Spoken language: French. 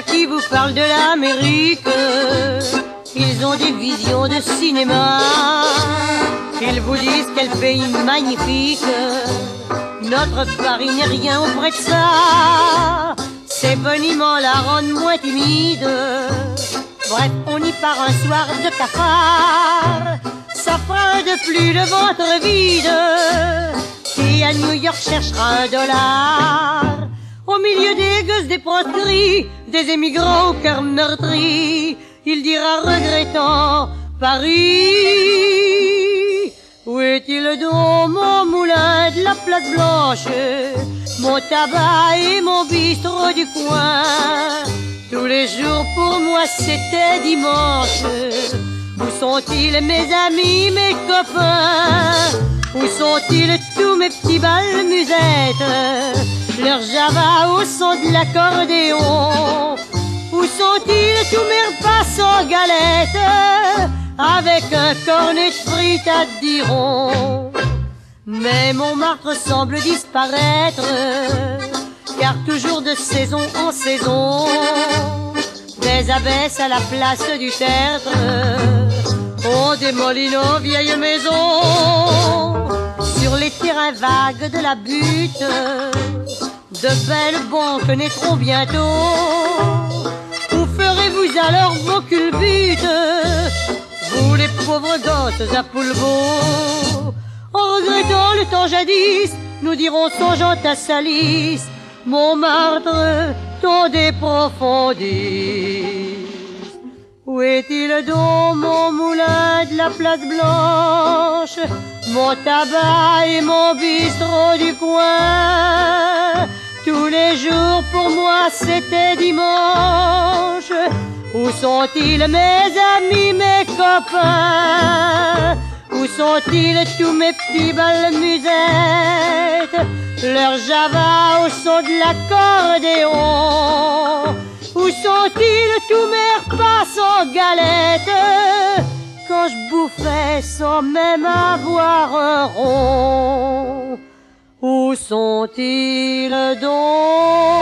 qui vous parlent de l'Amérique. Ils ont des visions de cinéma. Ils vous disent quel pays magnifique. Notre Paris n'est rien auprès de ça. Ces boniments la rendent moins timide. Bref, on y part un soir de cafard. Ça fera de plus le ventre vide. Qui à New York cherchera un dollar? Au milieu des des proscrits, des émigrants au cœur meurtri, il dira regrettant Paris. Où est-il donc mon moulin de la place blanche, mon tabac et mon bistrot du coin? Tous les jours pour moi c'était dimanche. Où sont-ils mes amis, mes copains? Où sont-ils tous mes petits balles musettes Leur java au son de l'accordéon Où sont-ils tous mes repas sans galette Avec un cornet de frites à diront Mais Montmartre semble disparaître Car toujours de saison en saison des abeilles à la place du tertre. On démolit nos vieilles maisons sur les terrains vagues de la butte. De belles banques naîtront bientôt. Où ferez-vous alors vos culbutes? Vous les pauvres gosses à Poulbeau En regrettant le temps jadis, nous dirons songeant à Salis, Montmartre, des profondis. Où est-il donc mon moulin de la place blanche, mon tabac et mon bistrot du coin. Tous les jours pour moi c'était dimanche. Où sont-ils mes amis, mes copains? Où sont-ils tous mes petits balles musettes Leur java au son de l'accordéon. Où sont-ils tous mes repas sans galette? Je bouffais sans même avoir rond. Où sont-ils donc